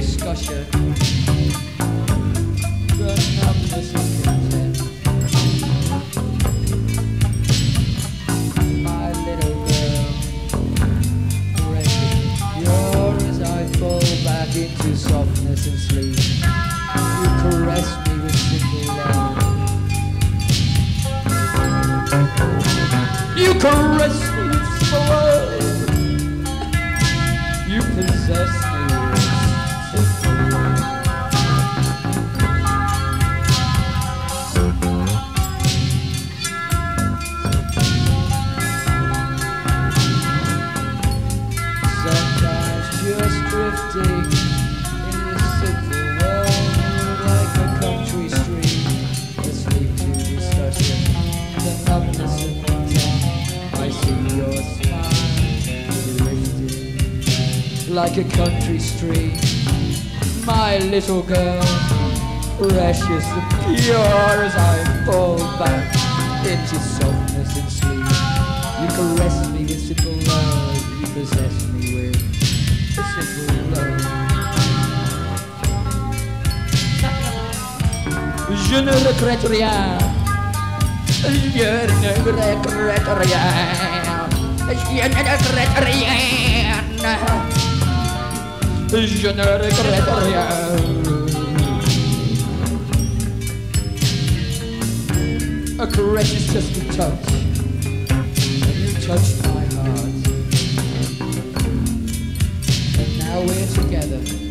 discussion. My little girl, as I fall back into softness and sleep. You caress me with simple love. You caress me with You possess like a country stream my little girl precious and pure as I fall back into softness and sleep. You caress me with simple love you possess me with Je ne regrette rien. Je ne regrette rien. Je ne regrette rien. Je ne regrette rien. A caress is just a touch. And you touched my heart. And now we're together.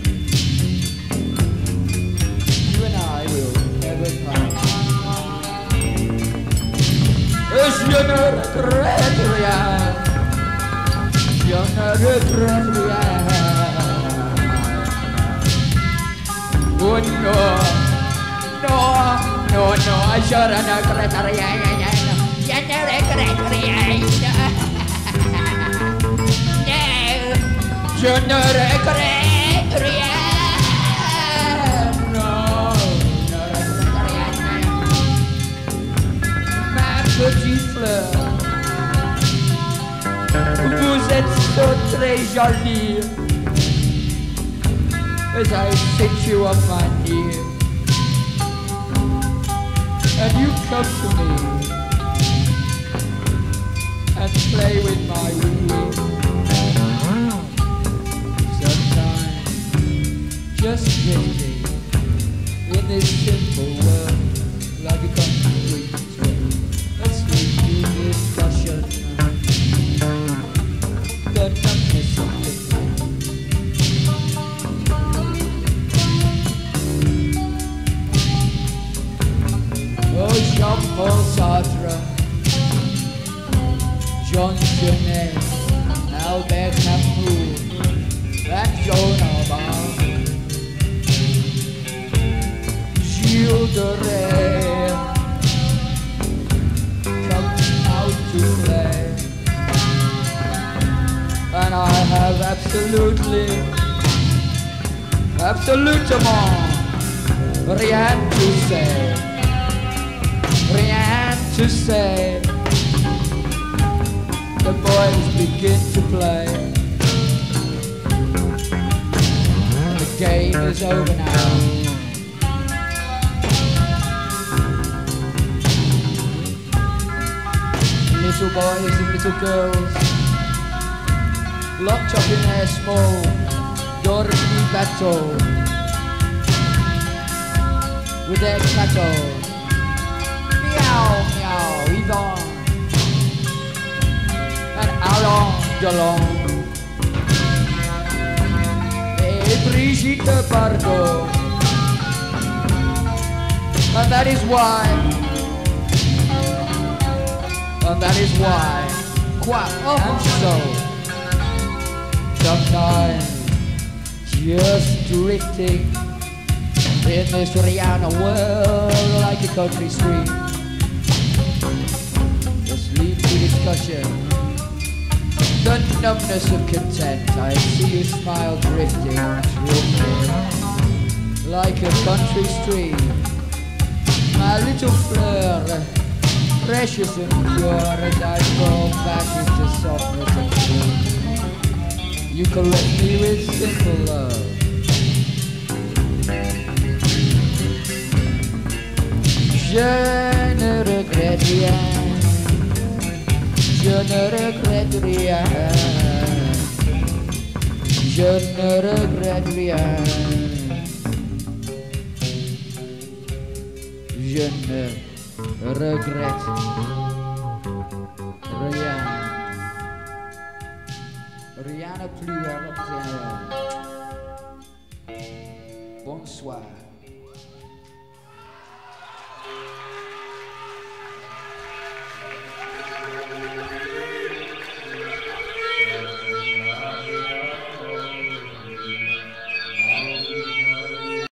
Je ne regrette rien. Je ne regrette rien. Oh no, no, no, no, je ne regrette rien. Je ne regrette rien. No, je ne regrette Petite fleur, vous êtes so très jolie. As I sit you on my knee, and you come to me and play with my wings. Sometimes, just drifting in this absolutely, absolutement rien to say. Rien to say. The boys begin to play. The game is over now. Little boys and little girls locked up in their small dormy battle with their cattle. Meow, meow, Yvonne. And Alain Delon. Et Brigitte Bardot. And that is why. And that is why. Quoi? Oh, and so. Sometimes just drifting in this Rihanna world like a country street. Just leave the discussion. The numbness of content. I see you smile drifting, drifting like a country stream. My little fleur, precious and pure as I fall back into softness and sleep. You caress me with simple love. Je ne regrette rien. Je ne regrette rien. Je ne regrette rien. Je ne regrette rien. Rien ne plus à. Bonsoir.